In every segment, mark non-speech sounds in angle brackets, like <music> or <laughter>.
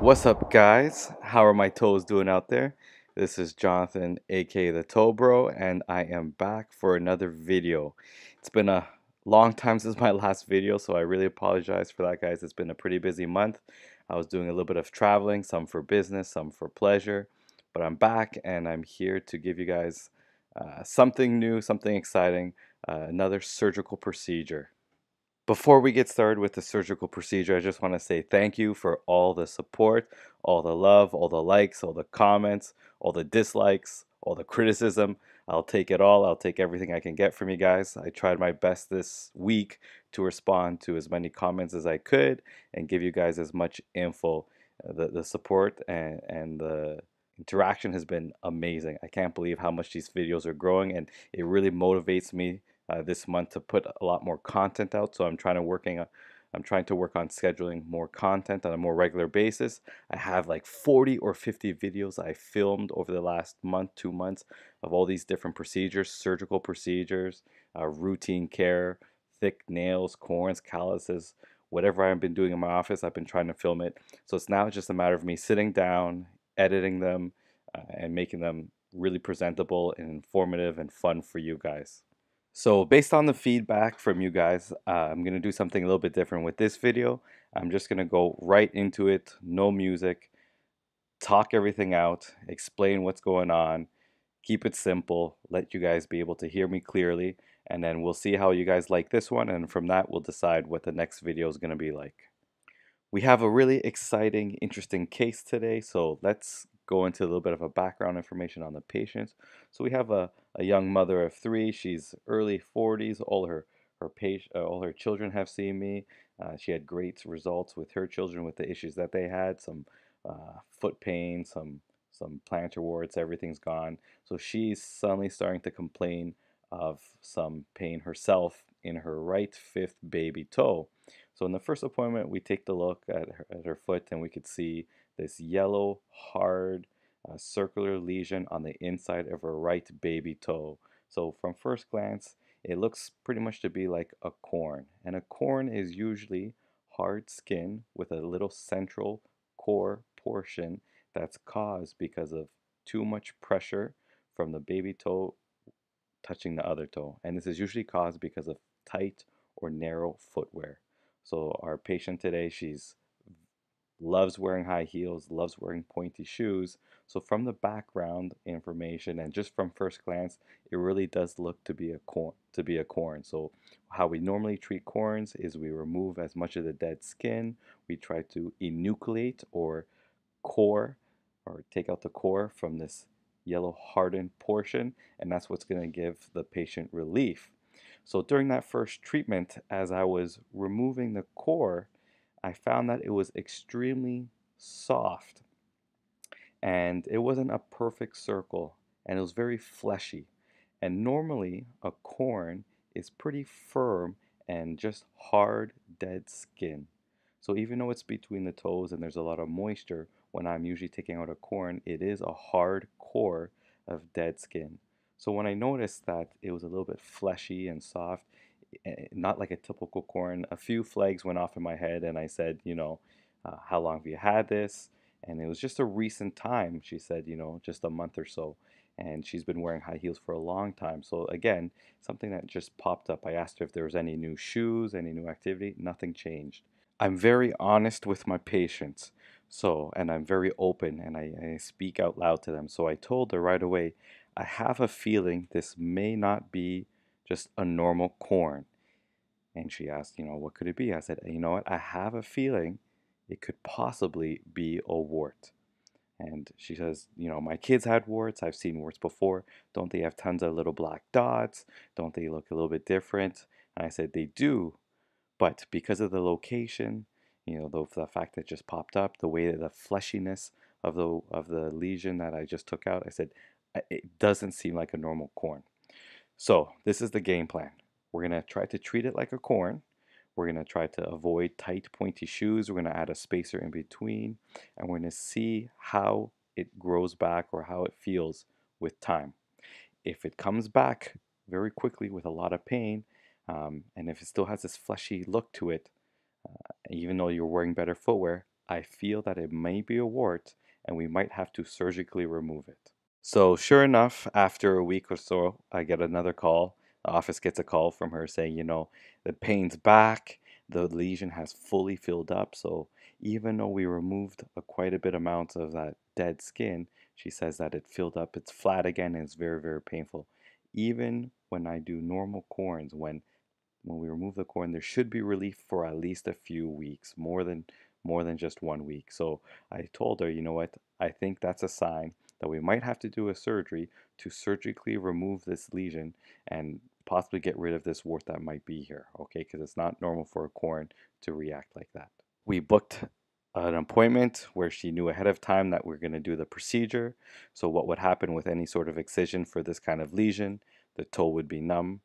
What's up, guys? How are my toes doing out there? This is Jonathan, aka the Toe Bro, and I am back for another video. It's been a long time since my <laughs> last video, so I really apologize for that, guys. It's been a pretty busy month. I was doing a little bit of traveling, some for business, some for pleasure, but I'm back and I'm here to give you guys uh, something new, something exciting, uh, another surgical procedure. Before we get started with the surgical procedure, I just want to say thank you for all the support, all the love, all the likes, all the comments, all the dislikes, all the criticism. I'll take it all. I'll take everything I can get from you guys. I tried my best this week to respond to as many comments as I could and give you guys as much info. Uh, the, the support and, and the interaction has been amazing. I can't believe how much these videos are growing and it really motivates me uh, this month to put a lot more content out. So I'm trying to working I'm trying to work on scheduling more content on a more regular basis. I have like 40 or 50 videos I filmed over the last month, two months of all these different procedures, surgical procedures, uh, routine care, thick nails, corns, calluses, whatever I've been doing in my office, I've been trying to film it. So it's now just a matter of me sitting down, editing them, uh, and making them really presentable and informative and fun for you guys. So based on the feedback from you guys, uh, I'm going to do something a little bit different with this video. I'm just going to go right into it, no music, talk everything out, explain what's going on, keep it simple, let you guys be able to hear me clearly, and then we'll see how you guys like this one, and from that we'll decide what the next video is going to be like. We have a really exciting, interesting case today, so let's go into a little bit of a background information on the patients. So we have a, a young mother of three. She's early 40s. All her her patient, uh, all her children have seen me. Uh, she had great results with her children with the issues that they had. Some uh, foot pain, some some plantar warts. Everything's gone. So she's suddenly starting to complain of some pain herself in her right fifth baby toe. So in the first appointment, we take the look at her, at her foot and we could see this yellow, hard, uh, circular lesion on the inside of her right baby toe. So from first glance, it looks pretty much to be like a corn. And a corn is usually hard skin with a little central core portion that's caused because of too much pressure from the baby toe touching the other toe. And this is usually caused because of tight or narrow footwear. So our patient today, she's loves wearing high heels, loves wearing pointy shoes. So from the background information and just from first glance, it really does look to be a corn. To be a corn. So how we normally treat corns is we remove as much of the dead skin. We try to enucleate or core or take out the core from this yellow hardened portion, and that's what's going to give the patient relief. So during that first treatment, as I was removing the core, I found that it was extremely soft and it wasn't a perfect circle and it was very fleshy. And normally a corn is pretty firm and just hard, dead skin. So even though it's between the toes and there's a lot of moisture, when I'm usually taking out a corn, it is a hard core of dead skin. So when I noticed that it was a little bit fleshy and soft, not like a typical corn. A few flags went off in my head, and I said, you know, uh, how long have you had this? And it was just a recent time. She said, you know, just a month or so. And she's been wearing high heels for a long time. So again, something that just popped up. I asked her if there was any new shoes, any new activity. Nothing changed. I'm very honest with my patients. So, and I'm very open and I, I speak out loud to them. So I told her right away, I have a feeling this may not be just a normal corn. And she asked, you know, what could it be? I said, you know what? I have a feeling it could possibly be a wart. And she says, you know, my kids had warts. I've seen warts before. Don't they have tons of little black dots? Don't they look a little bit different? And I said, they do. But because of the location, you know, the, the fact that just popped up, the way that the fleshiness of the of the lesion that I just took out, I said, it doesn't seem like a normal corn. So this is the game plan. We're going to try to treat it like a corn. We're going to try to avoid tight pointy shoes. We're going to add a spacer in between and we're going to see how it grows back or how it feels with time. If it comes back very quickly with a lot of pain um, and if it still has this fleshy look to it, uh, even though you're wearing better footwear, I feel that it may be a wart and we might have to surgically remove it. So sure enough, after a week or so, I get another call. The office gets a call from her saying, you know, the pain's back, the lesion has fully filled up. So even though we removed a quite a bit amount of that dead skin, she says that it filled up, it's flat again, and it's very, very painful. Even when I do normal corns, when when we remove the corn, there should be relief for at least a few weeks, more than more than just one week. So I told her, you know what, I think that's a sign that we might have to do a surgery to surgically remove this lesion and possibly get rid of this wart that might be here, okay? Because it's not normal for a corn to react like that. We booked an appointment where she knew ahead of time that we're going to do the procedure. So what would happen with any sort of excision for this kind of lesion? The toe would be numb.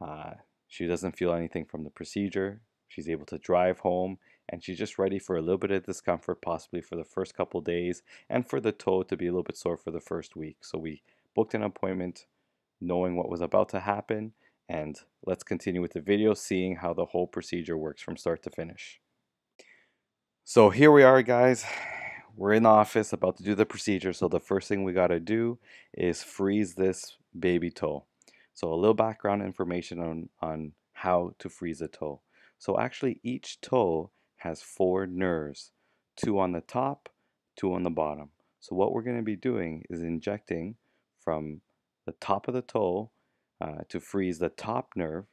Uh, she doesn't feel anything from the procedure. She's able to drive home and she's just ready for a little bit of discomfort, possibly for the first couple days, and for the toe to be a little bit sore for the first week. So we booked an appointment knowing what was about to happen, and let's continue with the video, seeing how the whole procedure works from start to finish. So here we are, guys. We're in the office about to do the procedure. So the first thing we got to do is freeze this baby toe. So a little background information on, on how to freeze a toe. So actually each toe has four nerves, two on the top, two on the bottom. So what we're going to be doing is injecting from the top of the toe uh, to freeze the top nerve.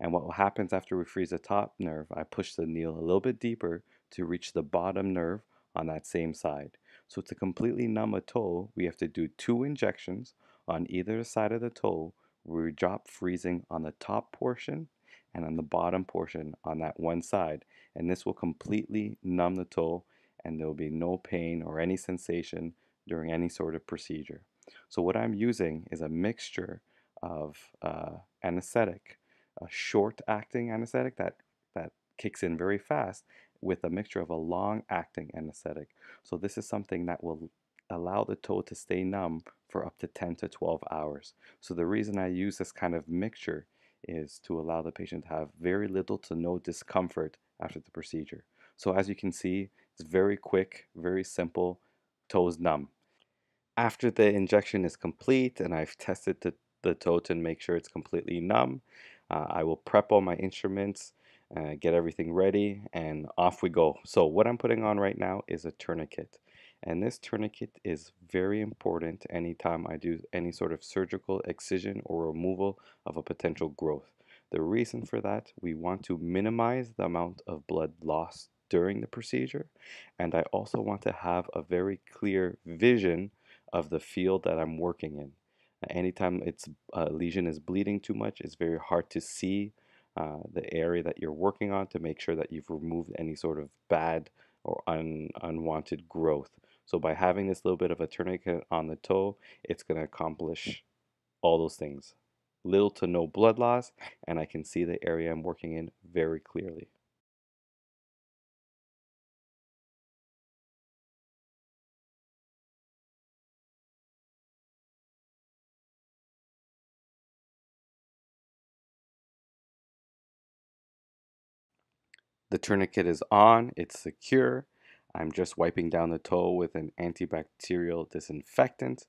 And what happens after we freeze the top nerve, I push the needle a little bit deeper to reach the bottom nerve on that same side. So to completely numb a toe, we have to do two injections on either side of the toe where we drop freezing on the top portion and on the bottom portion on that one side. And this will completely numb the toe and there will be no pain or any sensation during any sort of procedure. So what I'm using is a mixture of uh, anesthetic, a short-acting anesthetic that, that kicks in very fast with a mixture of a long-acting anesthetic. So this is something that will allow the toe to stay numb for up to 10 to 12 hours. So the reason I use this kind of mixture is to allow the patient to have very little to no discomfort after the procedure. So as you can see, it's very quick, very simple, toes numb. After the injection is complete and I've tested the, the toe to make sure it's completely numb, uh, I will prep all my instruments, uh, get everything ready, and off we go. So what I'm putting on right now is a tourniquet. And this tourniquet is very important anytime I do any sort of surgical excision or removal of a potential growth. The reason for that, we want to minimize the amount of blood loss during the procedure. And I also want to have a very clear vision of the field that I'm working in. Anytime it's a lesion is bleeding too much, it's very hard to see uh, the area that you're working on to make sure that you've removed any sort of bad or un, unwanted growth. So by having this little bit of a tourniquet on the toe, it's going to accomplish all those things. Little to no blood loss, and I can see the area I'm working in very clearly. The tourniquet is on, it's secure. I'm just wiping down the toe with an antibacterial disinfectant.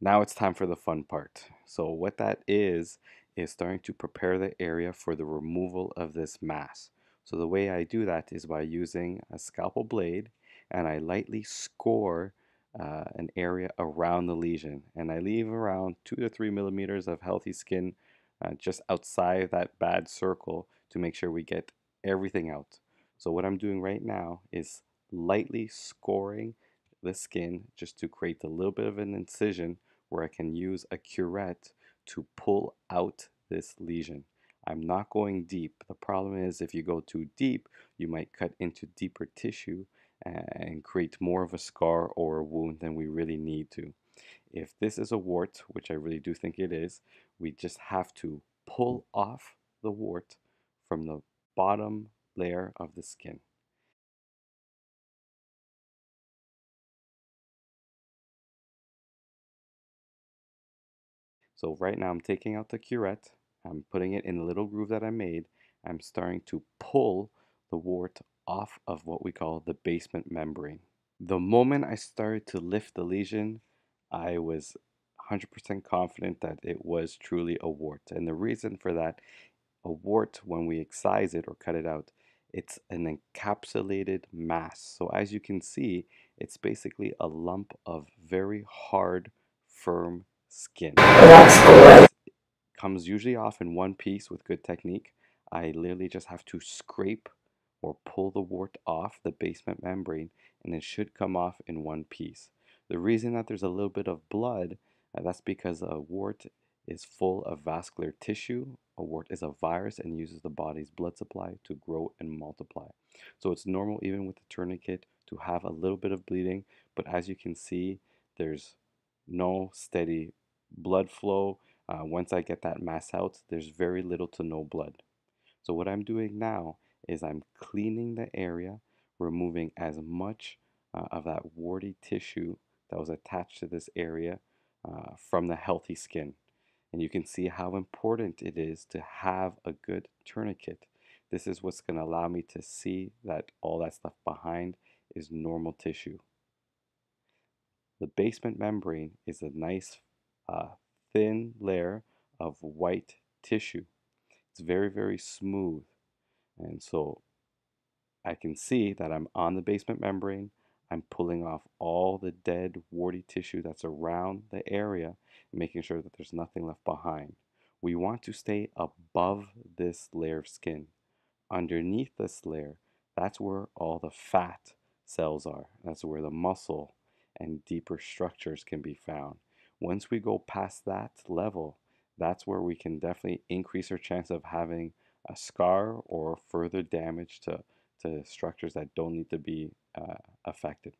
Now it's time for the fun part. So what that is, is starting to prepare the area for the removal of this mass. So the way I do that is by using a scalpel blade and I lightly score uh, an area around the lesion and I leave around two to three millimeters of healthy skin uh, just outside that bad circle to make sure we get everything out. So what I'm doing right now is lightly scoring the skin just to create a little bit of an incision where I can use a curette to pull out this lesion. I'm not going deep. The problem is if you go too deep, you might cut into deeper tissue and create more of a scar or a wound than we really need to. If this is a wart, which I really do think it is, we just have to pull off the wart from the bottom layer of the skin. So right now I'm taking out the curette, I'm putting it in the little groove that I made, I'm starting to pull the wart off of what we call the basement membrane. The moment I started to lift the lesion, I was 100% confident that it was truly a wart. And the reason for that, a wart, when we excise it or cut it out, it's an encapsulated mass. So as you can see, it's basically a lump of very hard, firm skin. It comes usually off in one piece with good technique. I literally just have to scrape or pull the wart off the basement membrane and it should come off in one piece. The reason that there's a little bit of blood, uh, that's because a wart is full of vascular tissue. A wart is a virus and uses the body's blood supply to grow and multiply. So it's normal even with the tourniquet to have a little bit of bleeding, but as you can see, there's no steady blood flow. Uh, once I get that mass out, there's very little to no blood. So what I'm doing now is I'm cleaning the area, removing as much uh, of that warty tissue that was attached to this area uh, from the healthy skin. And you can see how important it is to have a good tourniquet. This is what's going to allow me to see that all that stuff behind is normal tissue. The basement membrane is a nice uh, thin layer of white tissue. It's very, very smooth. And so I can see that I'm on the basement membrane. I'm pulling off all the dead warty tissue that's around the area, making sure that there's nothing left behind. We want to stay above this layer of skin. Underneath this layer, that's where all the fat cells are. That's where the muscle and deeper structures can be found. Once we go past that level, that's where we can definitely increase our chance of having a scar or further damage to, to structures that don't need to be uh, affected.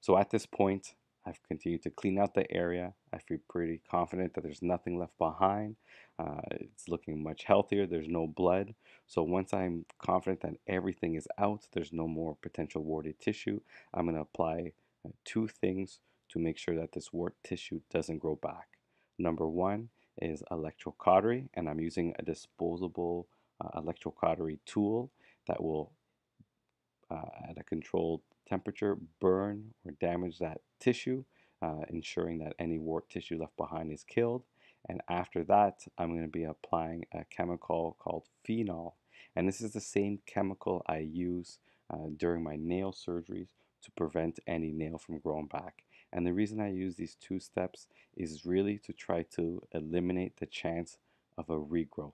So at this point, I've continued to clean out the area. I feel pretty confident that there's nothing left behind. Uh, it's looking much healthier. There's no blood. So once I'm confident that everything is out, there's no more potential warty tissue, I'm going to apply uh, two things to make sure that this wart tissue doesn't grow back. Number one is electrocautery, and I'm using a disposable uh, electrocautery tool that will, uh, at a controlled temperature burn or damage that tissue, uh, ensuring that any wart tissue left behind is killed. And after that, I'm going to be applying a chemical called phenol. And this is the same chemical I use uh, during my nail surgeries to prevent any nail from growing back. And the reason I use these two steps is really to try to eliminate the chance of a regrowth.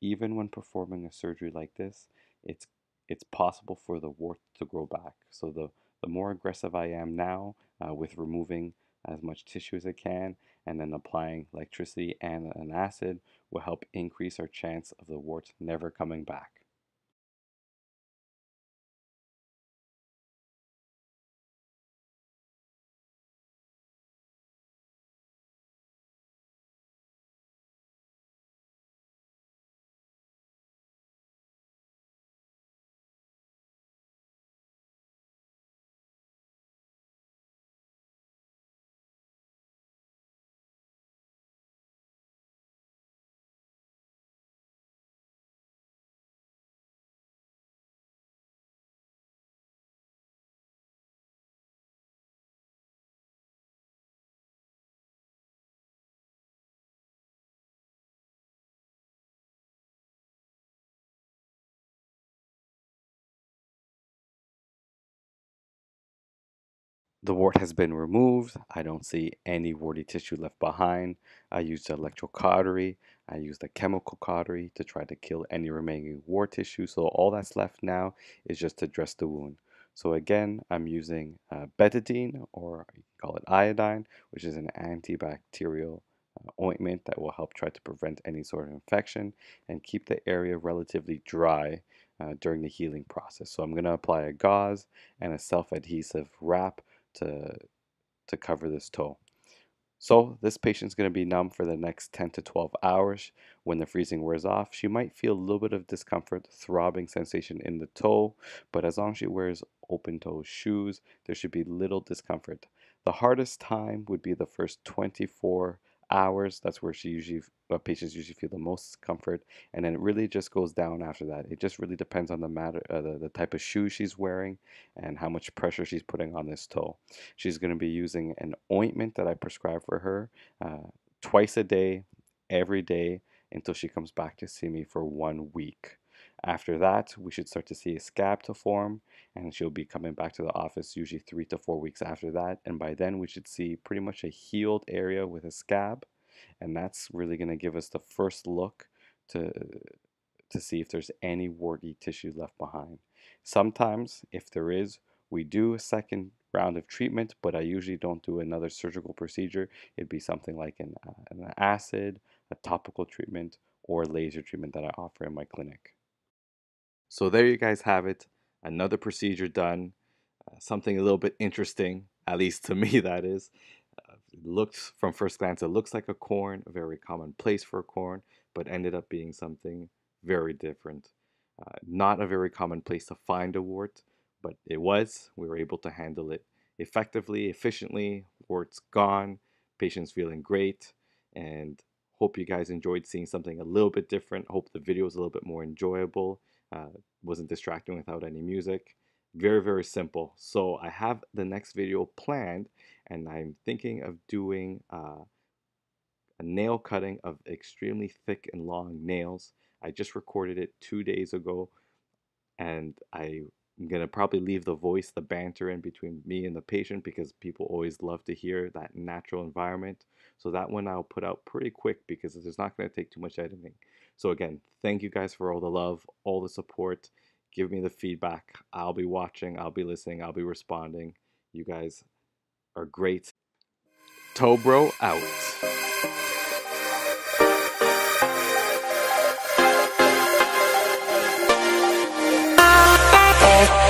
Even when performing a surgery like this, it's it's possible for the wart to grow back. So the, the more aggressive I am now uh, with removing as much tissue as I can and then applying electricity and an acid will help increase our chance of the wart never coming back. The wart has been removed. I don't see any warty tissue left behind. I used electrocautery. I used a chemical cautery to try to kill any remaining wart tissue. So all that's left now is just to dress the wound. So again, I'm using uh, betadine, or call it iodine, which is an antibacterial uh, ointment that will help try to prevent any sort of infection and keep the area relatively dry uh, during the healing process. So I'm going to apply a gauze and a self-adhesive wrap to, to cover this toe. So this patient's going to be numb for the next 10 to 12 hours. When the freezing wears off, she might feel a little bit of discomfort, throbbing sensation in the toe, but as long as she wears open toe shoes, there should be little discomfort. The hardest time would be the first 24 hours. That's where she usually, uh, patients usually feel the most comfort, and then it really just goes down after that. It just really depends on the matter, uh, the, the type of shoe she's wearing, and how much pressure she's putting on this toe. She's going to be using an ointment that I prescribe for her uh, twice a day, every day, until she comes back to see me for one week. After that, we should start to see a scab to form, and she'll be coming back to the office usually three to four weeks after that. And by then, we should see pretty much a healed area with a scab, and that's really going to give us the first look to to see if there's any warty tissue left behind. Sometimes, if there is, we do a second round of treatment, but I usually don't do another surgical procedure. It'd be something like an, uh, an acid, a topical treatment, or laser treatment that I offer in my clinic. So there you guys have it. Another procedure done. Uh, something a little bit interesting, at least to <laughs> me, that is. Uh, looks, from first glance, it looks like a corn, a very common place for a corn, but ended up being something very different. Uh, not a very common place to find a wart, but it was. We were able to handle it effectively, efficiently. Warts gone, patients feeling great, and hope you guys enjoyed seeing something a little bit different. Hope the video was a little bit more enjoyable uh, wasn't distracting without any music. Very, very simple. So I have the next video planned and I'm thinking of doing uh, a nail cutting of extremely thick and long nails. I just recorded it two days ago and I'm gonna probably leave the voice, the banter in between me and the patient because people always love to hear that natural environment. So that one I'll put out pretty quick because it's not gonna take too much editing. So again, thank you guys for all the love, all the support. Give me the feedback. I'll be watching, I'll be listening, I'll be responding. You guys are great. Toe Bro out. Oh.